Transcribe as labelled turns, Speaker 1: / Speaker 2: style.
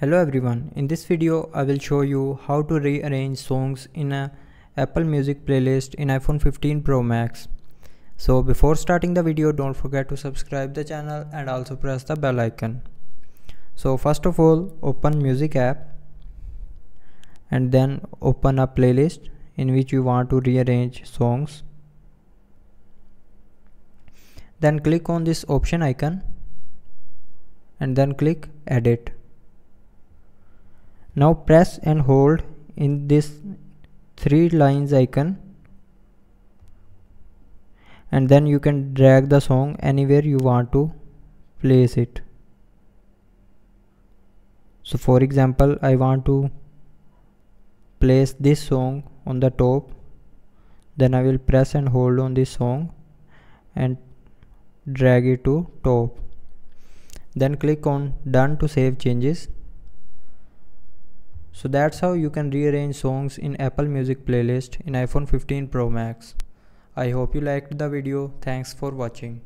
Speaker 1: Hello everyone, in this video I will show you how to rearrange songs in a Apple Music playlist in iPhone 15 Pro Max. So before starting the video don't forget to subscribe the channel and also press the bell icon. So first of all open music app and then open a playlist in which you want to rearrange songs. Then click on this option icon and then click edit now press and hold in this three lines icon. And then you can drag the song anywhere you want to place it. So for example I want to place this song on the top. Then I will press and hold on this song and drag it to top. Then click on done to save changes so that's how you can rearrange songs in Apple Music playlist in iPhone 15 Pro Max. I hope you liked the video. Thanks for watching.